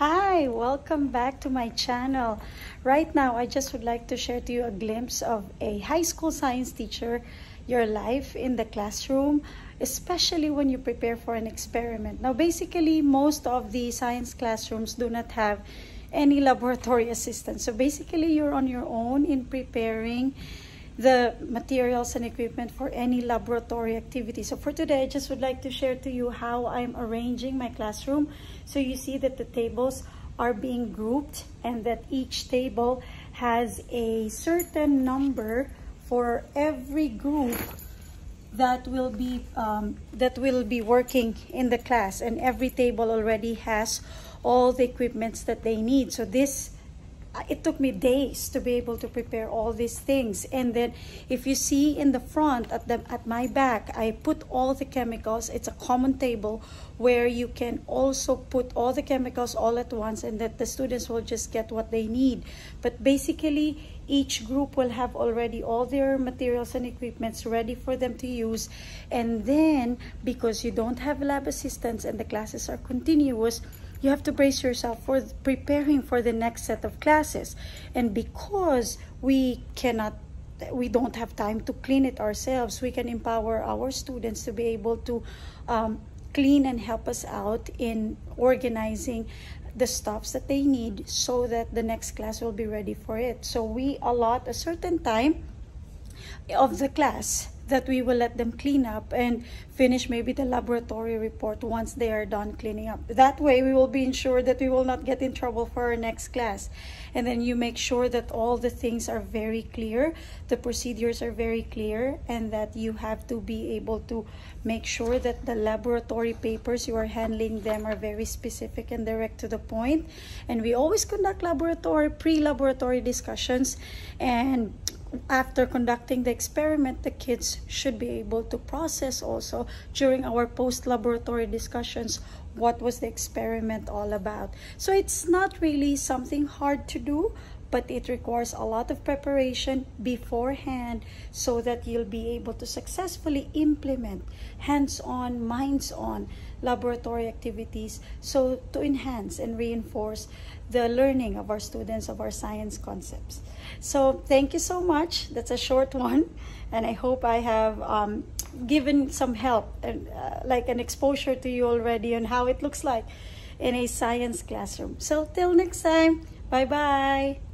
Hi, welcome back to my channel. Right now, I just would like to share to you a glimpse of a high school science teacher, your life in the classroom, especially when you prepare for an experiment. Now, basically, most of the science classrooms do not have any laboratory assistance. So basically, you're on your own in preparing the materials and equipment for any laboratory activity. So for today, I just would like to share to you how I'm arranging my classroom. So you see that the tables are being grouped and that each table has a certain number for every group that will be um, that will be working in the class and every table already has all the equipments that they need so this Uh, it took me days to be able to prepare all these things. And then if you see in the front at the at my back i put all the chemicals. It's a common table where you can also put all the chemicals all at once and that the students will just get what they need. But basically each group will have already all their materials and equipments ready for them to use. And then because you don't have lab assistants and the classes are continuous you have to brace yourself for preparing for the next set of classes. And because we cannot we don't have time to clean it ourselves, we can empower our students to be able to um, clean and help us out in organizing the stuffs that they need so that the next class will be ready for it. So we allot a certain time of the class that we will let them clean up and finish maybe the laboratory report once they are done cleaning up. That way we will be ensured that we will not get in trouble for our next class. And then you make sure that all the things are very clear, the procedures are very clear, and that you have to be able to make sure that the laboratory papers you are handling them are very specific and direct to the point. And we always conduct laboratory, pre-laboratory discussions and after conducting the experiment, the kids should be able to process also during our post-laboratory discussions what was the experiment all about. So it's not really something hard to do, but it requires a lot of preparation beforehand so that you'll be able to successfully implement hands-on, minds-on laboratory activities so to enhance and reinforce the learning of our students of our science concepts. So thank you so much. That's a short one and I hope I have um, given some help and uh, like an exposure to you already on how it looks like in a science classroom. So till next time, bye-bye.